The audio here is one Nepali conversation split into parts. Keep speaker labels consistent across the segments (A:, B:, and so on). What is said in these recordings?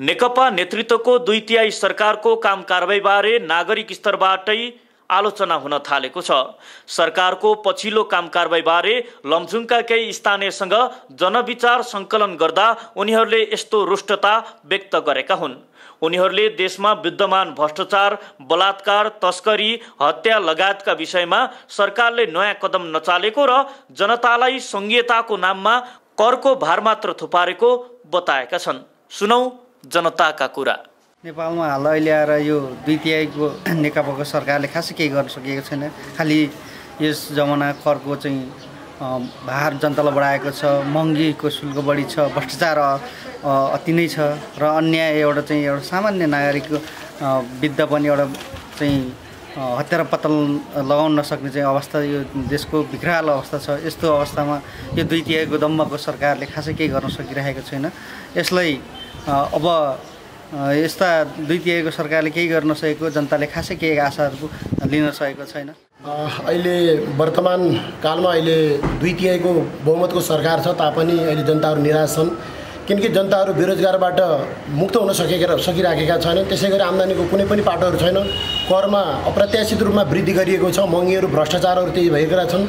A: नेकपा नेतृत्वको दुई तिहाई सरकारको काम कारवाहीबारे नागरिक स्तरबाटै आलोचना हुन थालेको छ। सरकारको पछिल्लो काम कारवाहीबारे लमजुङका केही स्थानीयसँग जनविचार सङ्कलन गर्दा उनीहरूले यस्तो रुष्टता व्यक्त गरेका हुन्। उनीहरूले देशमा विद्यमान भ्रष्टाचार बलात्कार तस्करी हत्या लगायतका विषयमा सरकारले नयाँ कदम नचालेको र जनतालाई सङ्घीयताको नाममा करको भार मात्र थुपारेको बताएका छन्। सुनौ जनताका कुरा।
B: नेपालमा हाल अहिले आएर यो दुई तिहाईको नेकपाको सरकारले खासै केही गर्न सकेको छैन। खालि यस जमाना करको चाहिँ भार जनतालाई बढाएको छ महँगीको शुल्क बढी छ भ्रष्टाचार अति नै छ र अन्याय एउटा चाहिँ एउटा सामान्य नागरिकको विद्ध पनि एउटा चाहिँ हत्यारा पत्ता लगाउन नसक्ने चाहिँ अवस्था यो देशको भिक्राल अवस्था छ। यस्तो अवस्थामा यो दुई तिहाईको दम्बको सरकारले खासै केही गर्न सकिरहेको छैन। यसलाई अब यस्ता दुई सरकारले केही गर्न सकेको जनताले खासै केही आशाहरू लिन सकेको छैन।
C: अहिले वर्तमान कालमा अहिले दुई तिहाईको बहुमतको सरकार छ तापनि अहिले जनताहरू निराश छन्। किनकि जनताहरू बेरोजगारबाट मुक्त हुन सकेका सकिराखेका छैनन्। त्यसै गरी आम्दानीको कुनै पनि पाटोहरू छैन करमा अप्रत्याशित रूपमा वृद्धि गरिएको छ। महँगीहरू भ्रष्टाचारहरू त्यही भइरहेका छन्।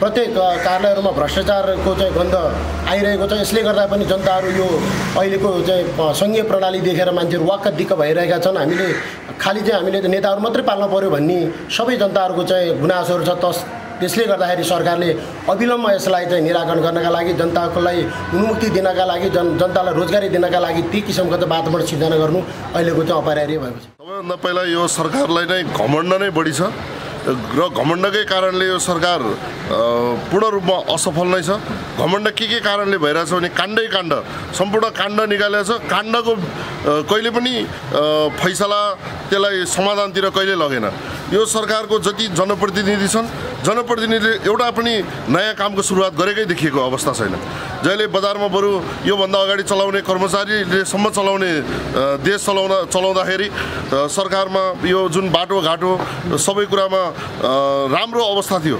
C: प्रत्येक कार्यालयहरूमा भ्रष्टाचारको चाहिँ गन्ध आइरहेको छ। यसले गर्दा पनि जनताहरू यो अहिलेको चाहिँ सङ्घीय प्रणाली देखेर मान्छेहरू वाक्क दिक्क भइरहेका छन्। हामीले खालि चाहिँ हामीले नेताहरू मात्रै पाल्नु पऱ्यो भन्ने सबै जनताहरूको चाहिँ गुनासोहरू छ। तस त्यसले गर्दाखेरि सरकारले अविलम्ब यसलाई चाहिँ निराकरण गर्नका लागि जनताको लागि उन्मुक्ति दिनका लागि जन जनतालाई रोजगारी दिनका लागि ती किसिमको चाहिँ वातावरण सिर्जना गर्नु अहिलेको चाहिँ अपरिहार्य भएको छ।
D: सबैभन्दा पहिला यो सरकारलाई नै घमण्ड नै बढी छ। र घमण्डकै कारणले यो सरकार पूर्ण रूपमा असफल नै छ। घमण्ड के के कारणले भइरहेछ भने काण्डै काण्ड। सम्पूर्ण काण्ड निकालेको छ काण्डको कहिले पनि फैसला त्यसलाई समाधानतिर कहिले लगेन। यो सरकारको जति जनप्रतिनिधि छन् जनप्रतिनिधिले एउटा पनि नयाँ कामको सुरुवात गरेकै देखिएको अवस्था छैन। जहिले बजारमा बरु योभन्दा अगाडि चलाउने कर्मचारीलेसम्म चलाउने देश चलाउन चलाउँदाखेरि सरकारमा यो जुन बाटोघाटो सबै कुरामा राम्रो अवस्था थियो।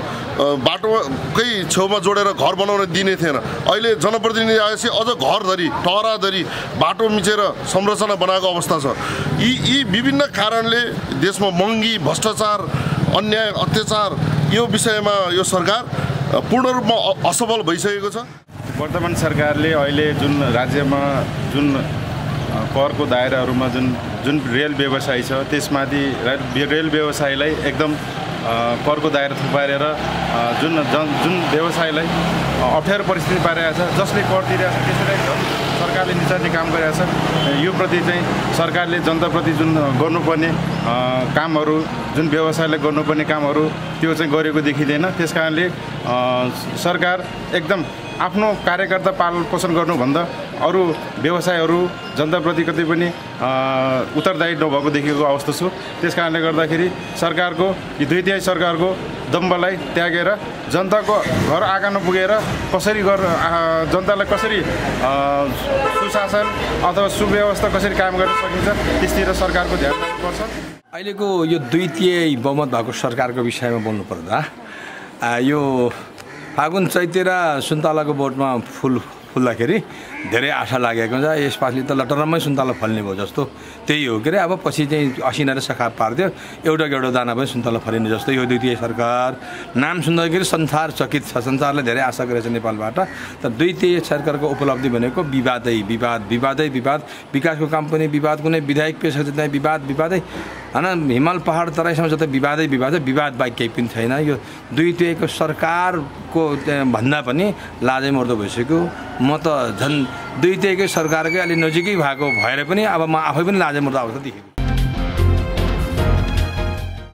D: बाटोकै छेउमा जोडेर घर बनाउन दिने थिएन। अहिले जनप्रतिनिधि आएपछि अझ घरधरि टहराधरि बाटो मिचेर संरचना बनाएको अवस्था छ। यी यी विभिन्न कारणले देशमा महँगी भ्रष्टाचार अन्याय अत्याचार यो विषयमा यो सरकार पूर्ण रूपमा असफल भइसकेको छ?
E: वर्तमान सरकारले अहिले जुन राज्यमा जुन करको दायराहरूमा जुन जुन रेल व्यवसाय छ त्यसमाथि रेल व्यवसायलाई एकदम करको दायरा थुपारेर जुन जुन व्यवसायलाई अप्ठ्यारो परिस्थिति पारिरहेको छ जसले कर तिरेको छ त्यसलाई सरकारले निचार्ने काम गरिरहेको छ यो प्रति चाहिँ सरकारले जनताप्रति जुन गर्नुपर्ने कामहरू जुन व्यवसायले गर्नुपर्ने कामहरू त्यो चाहिँ गरेको देखिँदैन। त्यस सरकार एकदम आफ्नो कार्यकर्ता पालन पोषण गर्नुभन्दा अरू व्यवसायहरू जनताप्रति कतै पनि उत्तरदायी नभएको देखिएको अवस्था छु। त्यस कारणले गर्दाखेरि सरकारको यो दुई तिहाई सरकारको दम्बलाई त्यागेर जनताको घर आँगन पुगेर कसरी गर जनतालाई कसरी सुशासन अथवा सुव्यवस्था कसरी कायम गर्न सकिन्छ त्यसतिर सरकारको ध्यान दिनुपर्छ
F: अहिलेको यो तिहाई बहुमत भएको सरकारको विषयमा बोल्नु पर्दा यो फागुन चैते र सुन्तलाको बोटमा फुल फुल्दाखेरि धेरै आशा लागेको हुन्छ यसपालि त लटरम्मै सुन्तला फल्ने भयो जस्तो। त्यही हो के अरे अब पछि चाहिँ असिना र सखा पारिदियो एउटा एउटा दाना पनि सुन्तला फलिने जस्तो। यो द्वितीय सरकार नाम सुन्दाखेरि संसार चकित छ। संसारले धेरै आशा गरेछ नेपालबाट। तर द्वितीय सरकारको उपलब्धि भनेको विवादै विवाद विवादै विवाद। विकासको काम पनि विवाद कुनै विधायक पेसा जति विवाद विवादै। होइन हिमाल पहाड तराईसम्म जति विवादै विवाद विवाद बाहेक केही पनि छैन। यो द्वितीयको सरकारको भन्दा पनि लाजै मर्दो भइसक्यो। म त झन् दुई तिहाईकै सरकारकै अलिक नजिकै भएको भएर पनि अब म आफै पनि लाजे मर्दो अवस्था देखेको